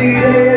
Te